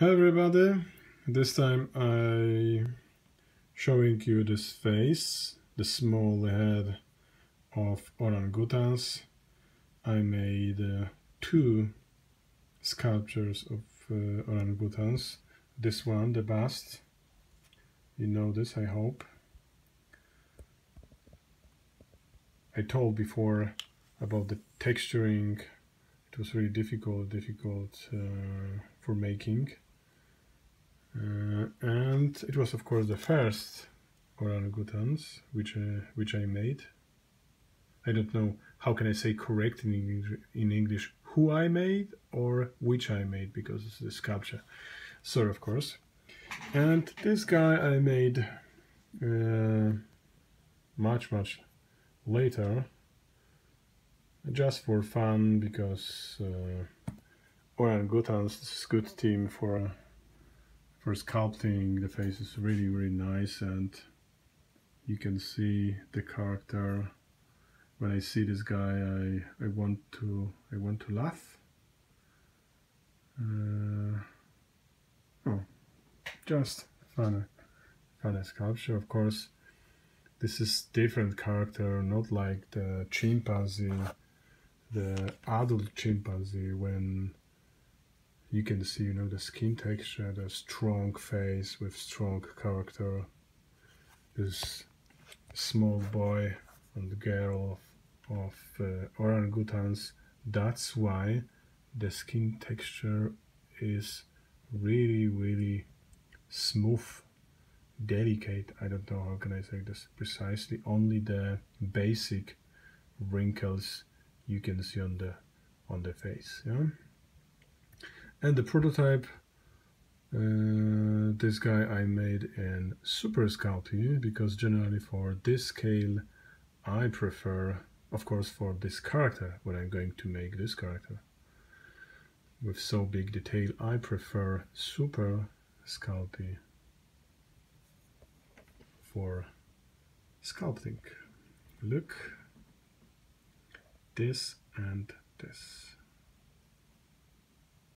Hello everybody, this time I showing you this face, the small head of orangutans. I made uh, two sculptures of uh, orangutans. This one, the bust, you know this I hope. I told before about the texturing, it was really difficult, difficult uh, for making uh, and it was of course the first orangutans which uh, which I made. I don't know how can I say correct in English, in English who I made or which I made because it's the sculpture. So of course. And this guy I made uh, much much later just for fun because uh, orangutans is good team for for sculpting the face is really really nice and you can see the character. When I see this guy I, I want to I want to laugh. Uh, oh just fun fun sculpture. Of course this is different character not like the chimpanzee the adult chimpanzee when you can see you know the skin texture the strong face with strong character. This small boy and girl of, of uh, orangutans. That's why the skin texture is really really smooth delicate. I don't know how can i say this precisely. Only the basic wrinkles you can see on the on the face yeah and the prototype uh, this guy I made in Super Sculpey because generally for this scale I prefer of course for this character when I'm going to make this character. With so big detail I prefer Super Sculpey for sculpting. Look this and this